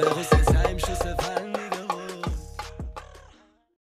Paris.